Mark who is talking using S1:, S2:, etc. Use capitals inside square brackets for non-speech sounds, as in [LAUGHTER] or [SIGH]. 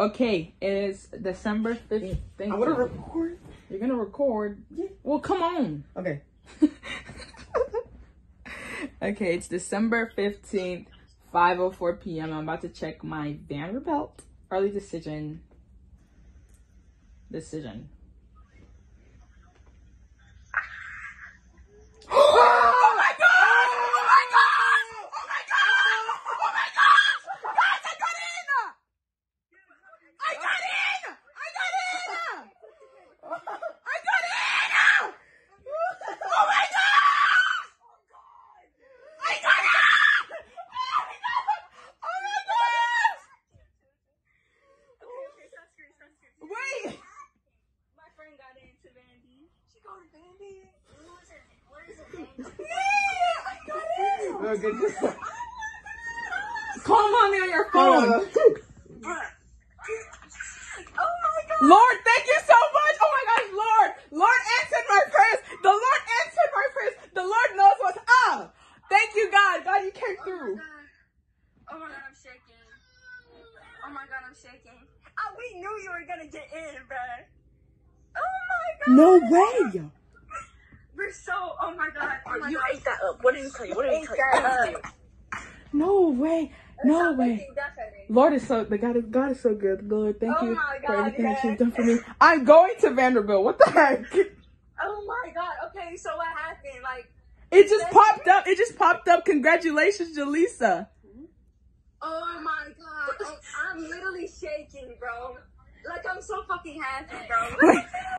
S1: Okay, it is December 15th. Thank
S2: I want to
S1: you.
S2: record.
S1: You're gonna record?
S2: Yeah.
S1: Well, come on.
S2: Okay. [LAUGHS]
S1: okay, it's December 15th, 5.04 p.m. I'm about to check my Vanderbilt early decision. Decision. oh my god! Oh my god! Oh my god! Oh my god! Guys, I got in! I got in! I got in! I got in! Oh my god! I got in! Oh my god! Oh my god! Wait!
S3: My friend got into It? It?
S1: Yeah, I got in!
S2: Oh, good.
S1: Call mommy on your phone.
S2: on.
S3: Oh my god!
S1: Lord, thank you so much. Oh my gosh, Lord. Lord answered my prayers. The Lord answered my prayers. The Lord knows what's up. Thank you, God. God, you came
S3: Oh
S1: through.
S3: Oh my god, I'm shaking. Oh my god, I'm shaking. Oh, we knew you were gonna get in, bruh. My god.
S2: No way.
S3: We're so. Oh my god. Oh my
S4: you
S3: god.
S4: ate that up. What did he tell you? What did he
S3: Ate
S4: tell you?
S1: No way. No
S3: Stop
S1: way.
S3: making that funny.
S1: Lord is so the God is God is so good. Lord, thank
S3: Oh
S1: you
S3: my
S1: for
S3: God,
S1: everything that you've done for me. I'm going to Vanderbilt. What the heck?
S3: Oh my god. Okay, so what happened? Like,
S1: It just popped up. It just popped up. Congratulations, Jelissa.
S3: oh my god. Oh, I'm literally shaking, bro. Like, I'm so fucking happy, bro. [LAUGHS]